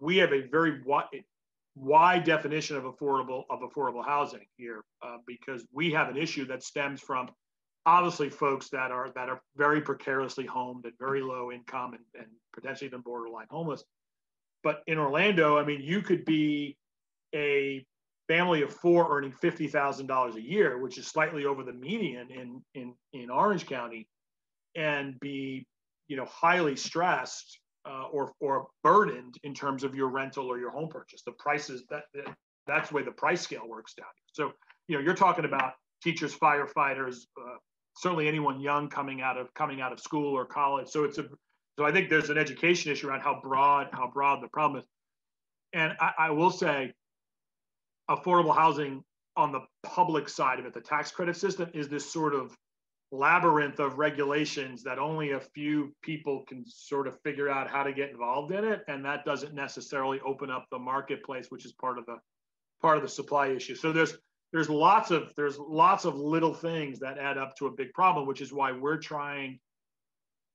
we have a very wide, wide definition of affordable of affordable housing here uh, because we have an issue that stems from obviously folks that are that are very precariously homed and very low income and, and potentially even borderline homeless. But in Orlando, I mean, you could be a family of four earning $50,000 a year, which is slightly over the median in, in, in Orange County, and be you know highly stressed uh, or, or burdened in terms of your rental or your home purchase. The prices that, that that's the way the price scale works down. So you know you're talking about teachers, firefighters, uh, certainly anyone young coming out of coming out of school or college. So it's a so I think there's an education issue around how broad how broad the problem is. And I, I will say affordable housing on the public side of it, the tax credit system, is this sort of labyrinth of regulations that only a few people can sort of figure out how to get involved in it and that doesn't necessarily open up the marketplace which is part of the part of the supply issue so there's there's lots of there's lots of little things that add up to a big problem, which is why we're trying.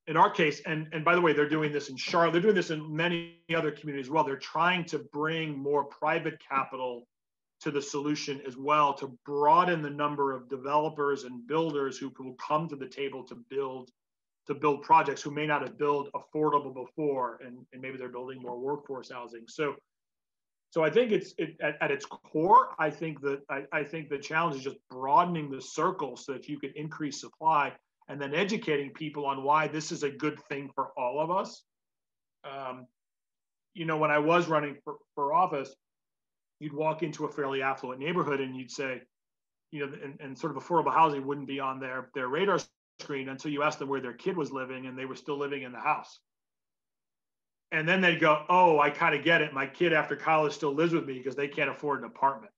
In our case, and and by the way, they're doing this in Charlotte. They're doing this in many other communities as well. They're trying to bring more private capital to the solution as well to broaden the number of developers and builders who will come to the table to build to build projects who may not have built affordable before and, and maybe they're building more workforce housing. So so i think it's it, at, at its core i think that I, I think the challenge is just broadening the circle so that you can increase supply and then educating people on why this is a good thing for all of us. Um, you know when i was running for, for office you'd walk into a fairly affluent neighborhood and you'd say, you know, and, and sort of affordable housing wouldn't be on their their radar screen until you asked them where their kid was living and they were still living in the house. And then they'd go, oh, I kind of get it. My kid after college still lives with me because they can't afford an apartment.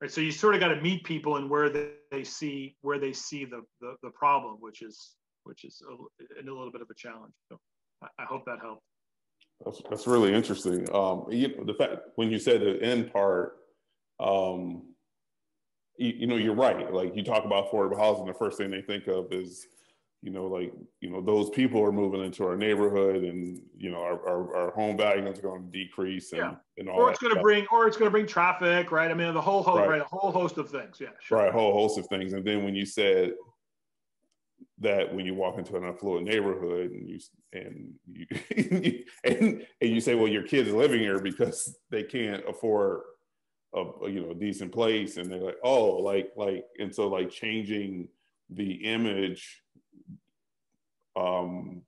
Right. So you sort of got to meet people and where they, they see where they see the, the, the problem, which is which is a, a little bit of a challenge. So I, I hope that helped. That's, that's really interesting. Um, you know, the fact when you said the end part, um, you, you, know, you're right. Like you talk about affordable housing, the first thing they think of is, you know, like you know, those people are moving into our neighborhood, and you know, our, our, our home value is going to decrease, and, yeah. and all. Or it's going to bring, or it's going to bring traffic, right? I mean, the whole host, right. right? A whole host of things. Yeah, sure. Right, a whole host of things. And then when you said that when you walk into an affluent neighborhood and you and you and, and you say, well, your kids living here because they can't afford a, a you know a decent place, and they're like, oh, like like, and so like changing the image um,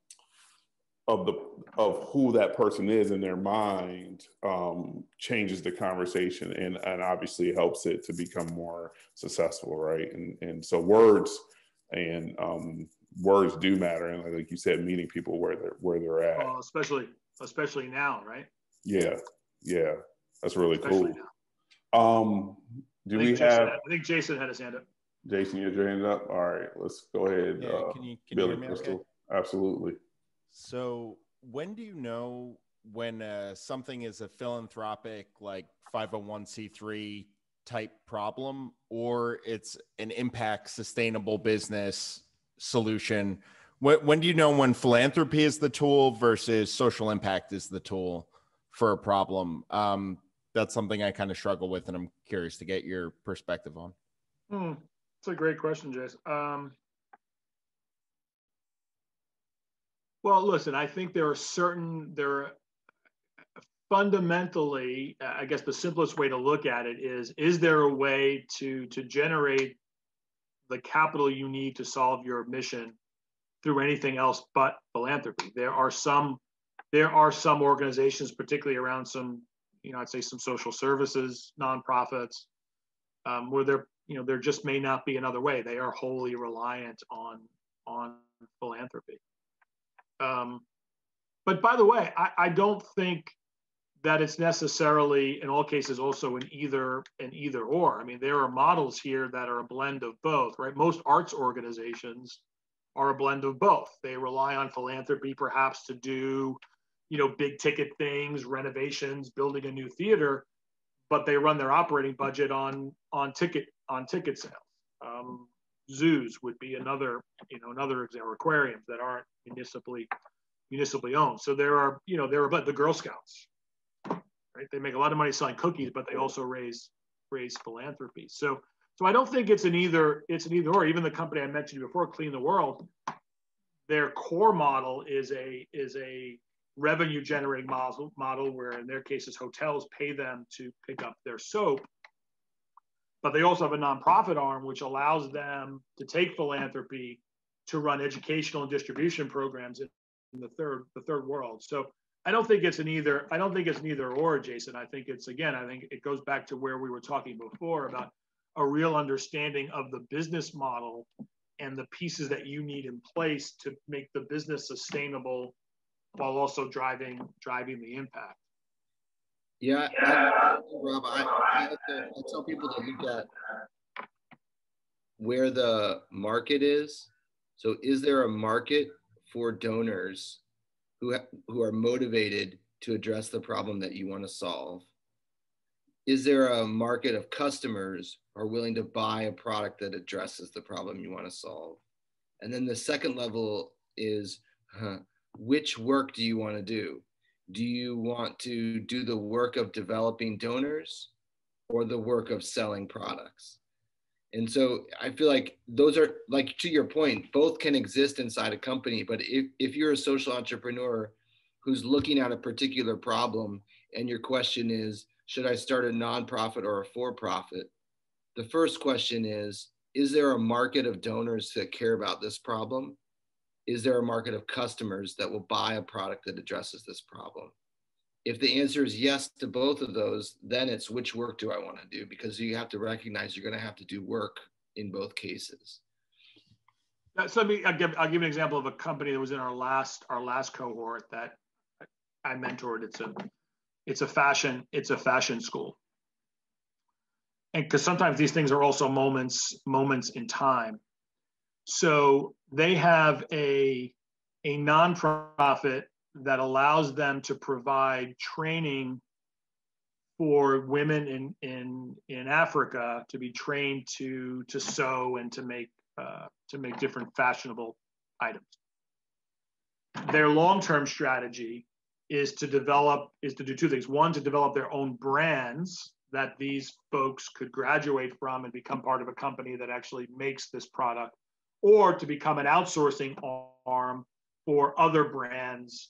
of the of who that person is in their mind um, changes the conversation and and obviously helps it to become more successful, right? And and so words and um, words do matter, and like you said, meeting people where they're where they're at. Well, especially especially now, right? Yeah, yeah, that's really especially cool. Now. Um, do we Jason have? Had, I think Jason had his hand up. Jason, you had your hand up. All right, let's go ahead. Yeah, uh, can you can Billy you hear me Crystal. Okay? Absolutely. So, when do you know when uh, something is a philanthropic, like 501c3 type problem or it's an impact sustainable business solution. When, when do you know when philanthropy is the tool versus social impact is the tool for a problem? Um, that's something i kind of struggle with and i'm curious to get your perspective on. Hmm. it's a great question jason um, well listen i think there are certain there are fundamentally, I guess the simplest way to look at it is: is there a way to to generate the capital you need to solve your mission through anything else but philanthropy? There are some there are some organizations, particularly around some, you know, I'd say some social services, nonprofits, um, where there, you know, there just may not be another way. They are wholly reliant on on philanthropy. Um, but by the way, I, I don't think that it's necessarily in all cases also an either an either or. I mean, there are models here that are a blend of both, right? Most arts organizations are a blend of both. They rely on philanthropy perhaps to do, you know, big ticket things, renovations, building a new theater, but they run their operating budget on on ticket on ticket sales. Um, zoos would be another, you know, another example. Aquariums that aren't municipally municipally owned. So there are, you know, there are but the Girl Scouts, right? They make a lot of money selling cookies, but they also raise raise philanthropy. So so I don't think it's an either it's an either or. Even the company I mentioned before, Clean the World, their core model is a is a revenue generating model model where in their cases hotels pay them to pick up their soap but they also have a nonprofit arm which allows them to take philanthropy to run educational and distribution programs in, in the third the third world so I don't think it's an either. I don't think it's an either or, Jason. I think it's again. I think it goes back to where we were talking before about a real understanding of the business model and the pieces that you need in place to make the business sustainable while also driving driving the impact. Yeah, I, Rob, I, I, to, I tell people to look at where the market is. So, is there a market for donors who, who are motivated to address the problem that you want to solve. is there a market of customers who are willing to buy a product that addresses the problem you want to solve? And then the second level is huh, which work do you want to do? Do you want to do the work of developing donors or the work of selling products? And so I feel like those are like to your point, both can exist inside a company. But if, if you're a social entrepreneur who's looking at a particular problem and your question is, should I start a nonprofit or a for profit? The first question is, is there a market of donors that care about this problem? Is there a market of customers that will buy a product that addresses this problem? If the answer is yes to both of those, then it's which work do I want to do? Because you have to recognize you're going to have to do work in both cases. Uh, so let me I'll give, I'll give an example of a company that was in our last our last cohort that I mentored. It's a it's a fashion it's a fashion school, and because sometimes these things are also moments moments in time. So they have a a nonprofit that allows them to provide training for women in in in Africa to be trained to to sew and to make uh, to make different fashionable items. Their long-term strategy is to develop is to do two things. One, to develop their own brands that these folks could graduate from and become part of a company that actually makes this product, or to become an outsourcing arm for other brands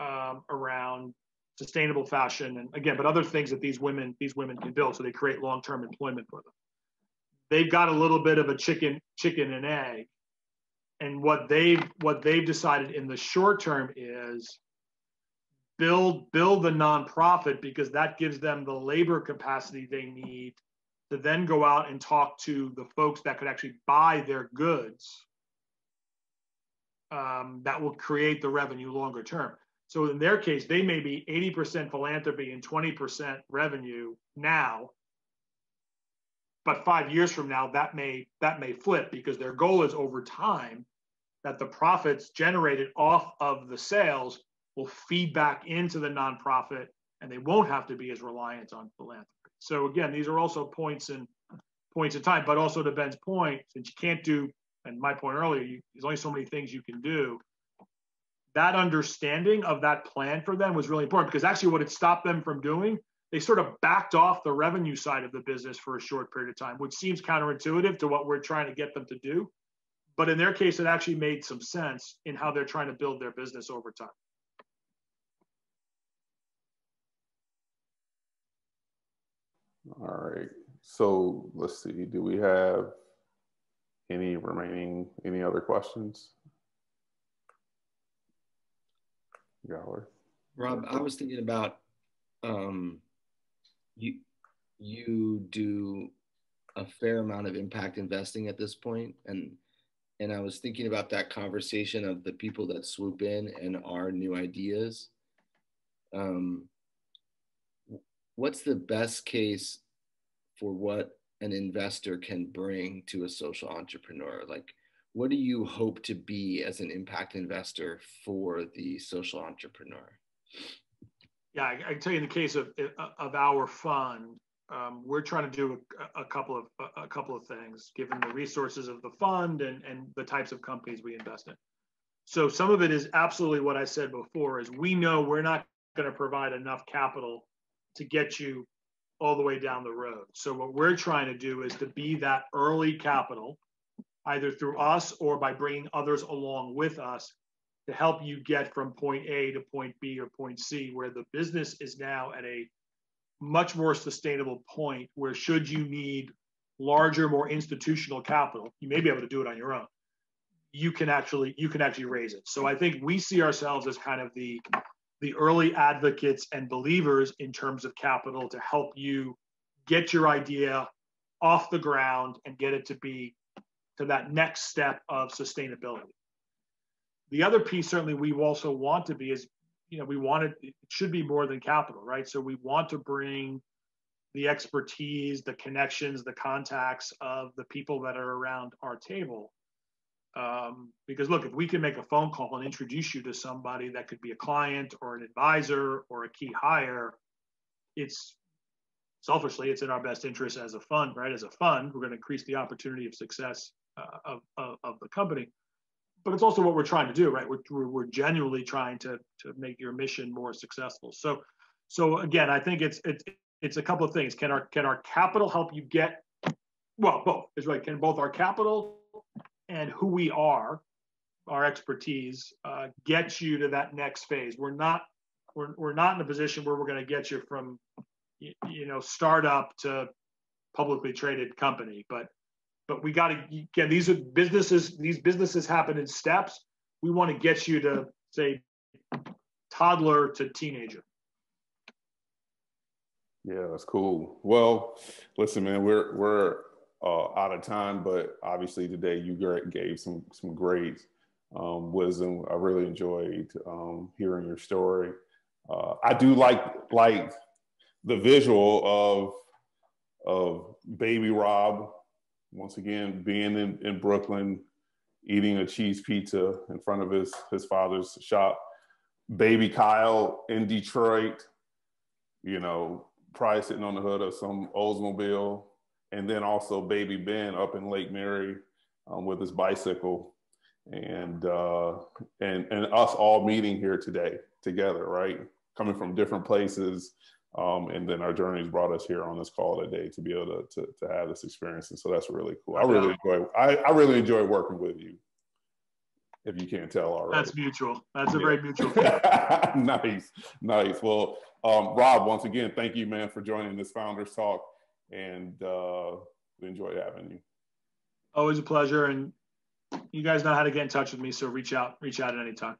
um, around sustainable fashion and again, but other things that these women these women can build, so they create long-term employment for them. They've got a little bit of a chicken chicken and egg, and what they've what they've decided in the short term is build build the nonprofit because that gives them the labor capacity they need to then go out and talk to the folks that could actually buy their goods um, that will create the revenue longer term so in their case, they may be 80% philanthropy and 20% revenue now. But five years from now, that may that may flip because their goal is over time that the profits generated off of the sales will feed back into the nonprofit and they won't have to be as reliant on philanthropy. So again, these are also points in points in time, but also to Ben's point, since you can't do, and my point earlier, you, there's only so many things you can do that understanding of that plan for them was really important because actually what it stopped them from doing they sort of backed off the revenue side of the business for a short period of time which seems counterintuitive to what we're trying to get them to do. But in their case it actually made some sense in how they're trying to build their business over time. All right. So let's see. Do we have any remaining any other questions Rob, I was thinking about um, you. You do a fair amount of impact investing at this point, and and I was thinking about that conversation of the people that swoop in and are new ideas. Um, what's the best case for what an investor can bring to a social entrepreneur? Like, what do you hope to be as an impact investor for the social entrepreneur? Yeah, I, I tell you in the case of of our fund, um, we're trying to do a, a, couple of a couple of things given the resources of the fund and and the types of companies we invest in. So some of it is absolutely what I said before: is we know we're not going to provide enough capital to get you all the way down the road. So what we're trying to do is to be that early capital either through us or by bringing others along with us to help you get from point A to point B or point C, where the business is now at a much more sustainable point where should you need larger, more institutional capital, you may be able to do it on your own. You can actually you can actually raise it. So I think we see ourselves as kind of the the early advocates and believers in terms of capital to help you get your idea off the ground and get it to be to that next step of sustainability. The other piece, certainly, we also want to be is, you know, we want it, it should be more than capital, right? So we want to bring the expertise, the connections, the contacts of the people that are around our table. Um, because look, if we can make a phone call and introduce you to somebody that could be a client or an advisor or a key hire, it's selfishly, it's in our best interest as a fund, right? As a fund, we're going to increase the opportunity of success of, of, of, the company. But it's also what we're trying to do, right? We're, we're genuinely trying to, to make your mission more successful. So, so again, I think it's, it's, it's a couple of things. Can our, can our capital help you get, well, both is right. Can both our capital and who we are, our expertise, uh, get you to that next phase? We're not, we're, we're not in a position where we're going to get you from you know startup to publicly traded company but but we got to again these are businesses these businesses happen in steps. We want to get you to say toddler to teenager. Yeah that's cool. Well listen man we're we're uh, out of time but obviously today you gave some some great um, wisdom. I really enjoyed um, hearing your story. Uh, i do like like the visual of of baby Rob once again being in, in Brooklyn, eating a cheese pizza in front of his his father's shop. Baby Kyle in Detroit, you know, probably sitting on the hood of some Oldsmobile, and then also Baby Ben up in Lake Mary um, with his bicycle, and uh, and and us all meeting here today together, right? Coming from different places, um, and then our journeys brought us here on this call today to be able to, to, to have this experience. And so that's really cool. I really enjoy, I, I really enjoy working with you. If you can't tell already. That's mutual. That's a yeah. very mutual. nice, nice. Well, um, Rob, once again, thank you, man, for joining this Founders Talk, and uh, we enjoy having you. Always a pleasure, and you guys know how to get in touch with me. So reach out, reach out at any time.